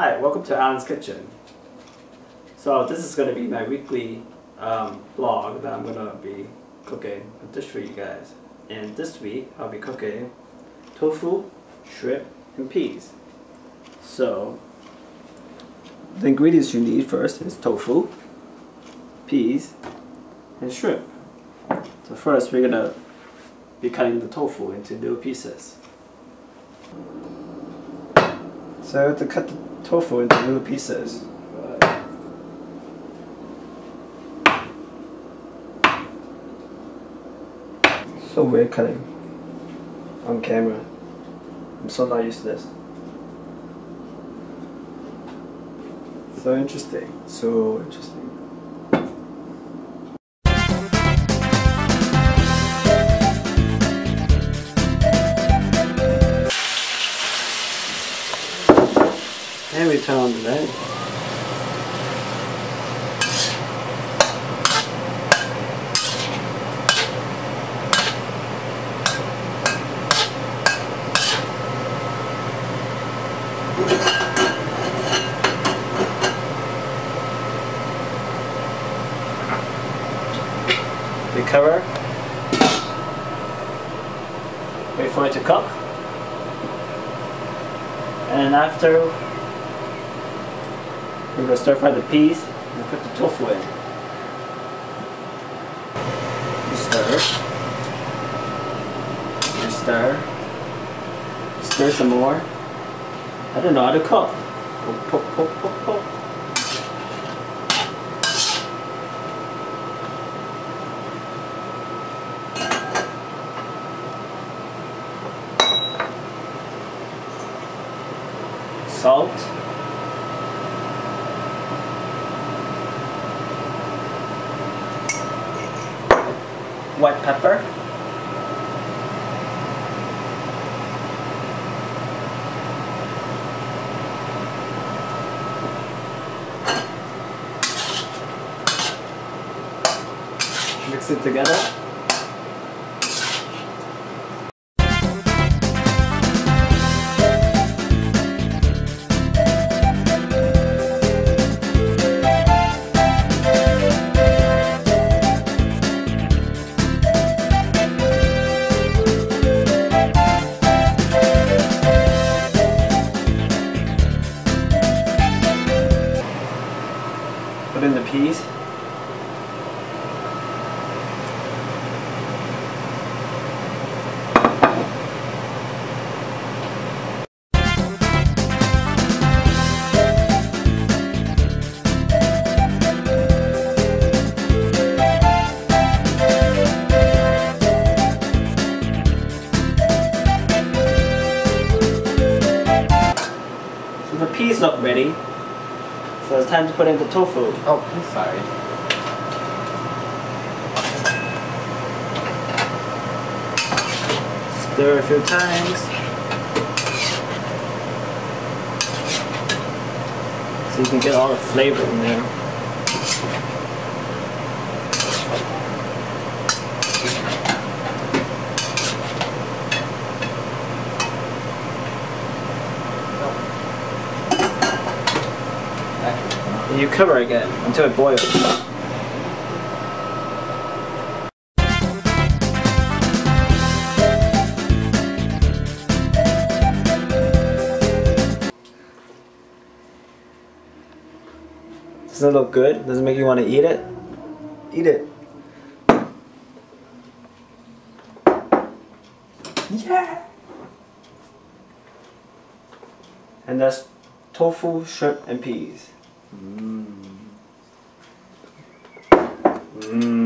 Hi, welcome to AKwan's Kitchen. So this is going to be my weekly um, vlog that I'm going to be cooking a dish for you guys. And this week I'll be cooking tofu, shrimp, and peas. So the ingredients you need first is tofu, peas, and shrimp. So first we're going to be cutting the tofu into little pieces. So to cut the tofu into little pieces. So weird cutting on camera. I'm so not used to this. So interesting. So interesting. And time the. We cover. Wait for it to cook. And after we're gonna stir fry the peas and put the tofu in. You stir. You stir. Stir some more. I don't know how to cook. Salt. White pepper. Mix it together. Put in the peas. The peas look ready. So it's time to put in the tofu. Oh, I'm sorry. Stir a few times. So you can get all the flavor in there. And you cover again until it boils. Does it look good? Does it make you want to eat it? Eat it. Yeah! And that's tofu, shrimp, and peas. 음. 음.